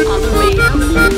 on the way.